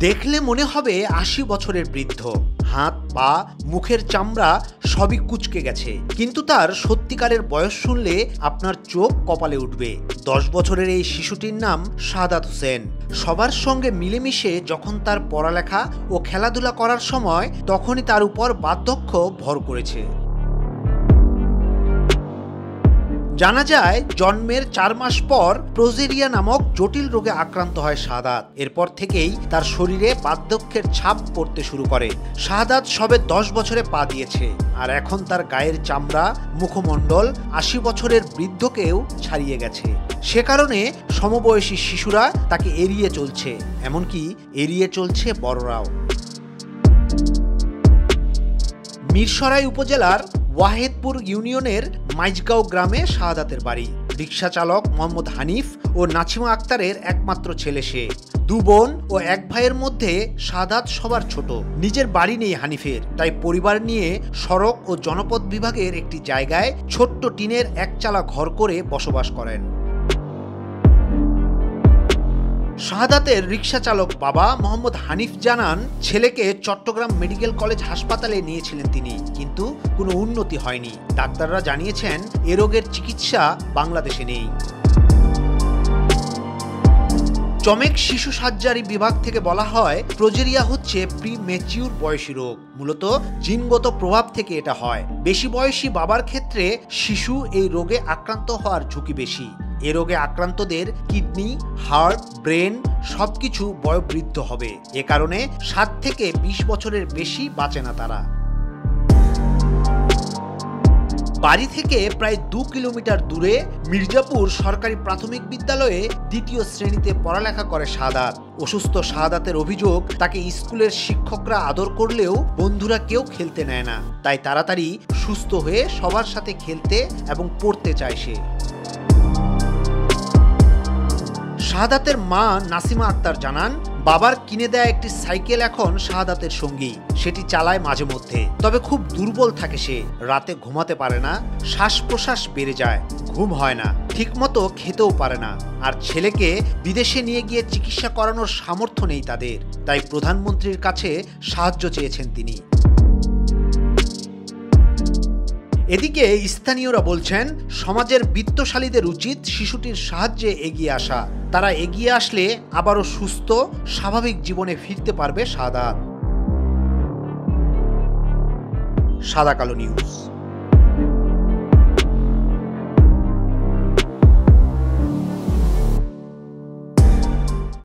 দেখলে মনে হবে আশি বছরের বৃদ্ধ। হাত, পা, মুখের চামড়া সবই কুচকে গেছে। কিন্তু তার সত্যিকারের বয়স শুনলে আপনার চোখ কপালে উঠবে। দশ বছরের এই শিশুটির নাম সাদাত হোসেন। সবার সঙ্গে মিলেমিশে যখন তার পড়ালেখা ও খেলাধুলা করার সময়, তখনই তার উপর বার্ধক্য ভর করেছে। জানা যায়, জন্মের চার মাস পর প্রোজেরিয়া নামক জটিল রোগে আক্রান্ত হয় শাহাদাত। এরপর থেকেই তার শরীরে বার্ধক্যের ছাপ পড়তে শুরু করে। শাহাদাত সবে দশ বছরে পা দিয়েছে। আর এখন তার গায়ের চামড়া, মুখমণ্ডল আশি বছরের বৃদ্ধকেও ছাড়িয়ে গেছে। সে কারণে সমবয়সী শিশুরা তাকে এড়িয়ে চলছে। এমনকি এড়িয়ে চলছে বড়রাও। মিরসরাই উপজেলার ওয়াহেদপুর ইউনিয়নের মাইজগাঁও গ্রামে শাহাদাতের বাড়ি। রিক্সা চালক মোহাম্মদ হানিফ ও নাছিমা আক্তারের একমাত্র ছেলে সে। দু বোন ও এক ভাইয়ের মধ্যে সাদাত সবার ছোট। নিজের বাড়ি নেই হানিফের, তাই পরিবার নিয়ে সড়ক ও জনপদ বিভাগের একটি জায়গায় ছোট্ট টিনের একচালা ঘর করে বসবাস করেন। শাহাদাতের রিক্সা চালক বাবা মোহাম্মদ হানিফ জানান, ছেলেকে চট্টগ্রাম মেডিকেল কলেজ হাসপাতালে নিয়েছিলেন তিনি, কিন্তু কোনো উন্নতি হয়নি। ডাক্তাররা জানিয়েছেন, এ রোগের চিকিৎসা বাংলাদেশে নেই। চমেক শিশু সার্জারি বিভাগ থেকে বলা হয়, প্রোজেরিয়া হচ্ছে প্রি মেচিউর বয়সী রোগ। মূলত জিনগত প্রভাব থেকে এটা হয়। বেশি বয়সী বাবার ক্ষেত্রে শিশু এই রোগে আক্রান্ত হওয়ার ঝুঁকি বেশি। এ রোগে আক্রান্তদের কিডনি, হার্ট, ব্রেন সবকিছু বয়োবৃদ্ধ হবে। এ কারণে সাত থেকে বিশ বছরের বেশি বাঁচে না তারা। বাড়ি থেকে প্রায় দু কিলোমিটার দূরে মির্জাপুর সরকারি প্রাথমিক বিদ্যালয়ে দ্বিতীয় শ্রেণীতে পড়ালেখা করে সাদাত। অসুস্থ শাহাদাতের অভিযোগ তাকে স্কুলের শিক্ষকরা আদর করলেও বন্ধুরা কেউ খেলতে নেয় না। তাই তাড়াতাড়ি সুস্থ হয়ে সবার সাথে খেলতে এবং পড়তে চায় সে। শাহাদাতের মা নাসিমা আক্তার জানান, বাবার কিনে দেয়া একটি সাইকেল এখন শাহাদাতের সঙ্গী। সেটি চালায় মাঝে মধ্যে। তবে খুব দুর্বল থাকে সে। রাতে ঘুমাতে পারে না শ্বাস প্রশ্বাস বেড়ে যায়, ঘুম হয় না, ঠিকমতো খেতেও পারে না। আর ছেলেকে বিদেশে নিয়ে গিয়ে চিকিৎসা করানোর সামর্থ্য নেই তাদের। তাই প্রধানমন্ত্রীর কাছে সাহায্য চেয়েছেন তিনি। এদিকে স্থানীয়রা বলছেন, সমাজের বিত্তশালীদের উচিত শিশুটির সাহায্যে এগিয়ে আসা। তারা এগিয়ে আসলে আবারও সুস্থ স্বাভাবিক জীবনে ফিরতে পারবে সাদা। সাদা কালো নিউজ